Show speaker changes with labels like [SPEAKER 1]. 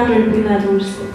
[SPEAKER 1] wonder if we met on school.